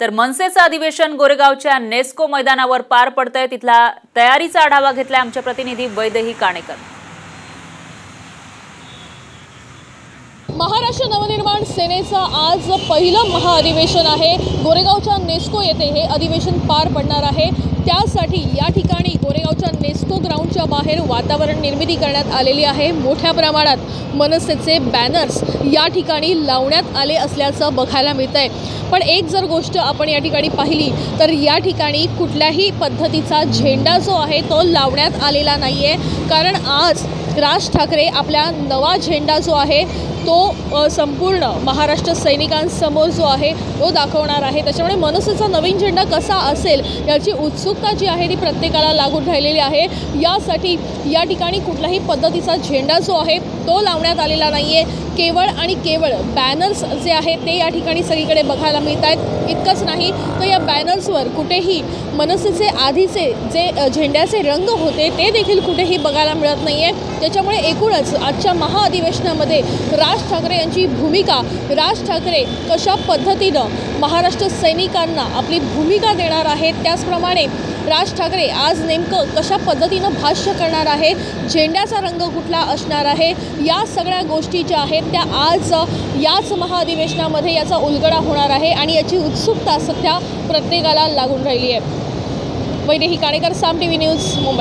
तर मनसेचं अधिवेशन गोरेगावच्या नेस्को मैदानावर पार पडतंय. तिथला तयारीचा आढावा घेतलाय आमच्या प्रतिनिधी वैदही काणेकर. महाराष्ट्र नवनिर्माण सेनेचं आज पहिलं महाअधिवेशन आहे. गोरेगावच्या नेस्को येथे हे अधिवेशन पार पडणार आहे. त्यासाठी या ठिकाणी गोरेगावच्या नेस्को ग्राउंडच्या बाहेर वातावरण निर्मिती करण्यात आलेली आहे. मोठ्या प्रमाणात मनसेचे बॅनर्स या ठिकाणी लावण्यात आले असल्याचं बघायला मिळत आहे पण एक जर गोष्ट आपण या ठिकाणी पाहिली तर या ठिकाणी कुठल्याही पद्धतीचा झेंडा जो आहे तो लावण्यात आलेला नाही आहे कारण आज राज ठाकरे आपल्या नवा झेंडा जो आहे तो संपूर्ण महाराष्ट्र सैनिकांसमोर जो आहे तो दाखवणार आहे. त्याच्यामुळे मनसेचा नवीन झेंडा कसा असेल याची उत्सुकता जी आहे ती प्रत्येकाला लागून राहिलेली आहे. यासाठी या ठिकाणी कुठल्याही पद्धतीचा झेंडा जो आहे तो लावण्यात आलेला नाही आहे केवळ आणि केवळ बॅनर्स जे आहेत ते या ठिकाणी सगळीकडे बघायला मिळत आहेत. इतकंच नाही तर या बॅनर्सवर कुठेही मनसेचे आधीचे जे झेंड्याचे रंग होते ते देखील कुठेही बघायला मिळत नाही आहे त्याच्यामुळे एकूणच आजच्या महाअधिवेशनामध्ये राज ठाकरे यांची भूमिका राज ठाकरे कशा पद्धतीनं महाराष्ट्र सैनिकांना आपली भूमिका देणार आहेत त्याचप्रमाणे राज ठाकरे आज नेमकं कशा पद्धतीनं भाष्य करणार आहे झेंड्याचा रंग कुठला असणार आहे या सगळ्या गोष्टी ज्या आहेत त्या आज याच महाअधिवेशनामध्ये याचा उलगडा होणार आहे आणि याची उत्सुकता सध्या प्रत्येकाला लागून राहिली आहे. Vaidehi Kanekar Saam TV news Mumbai.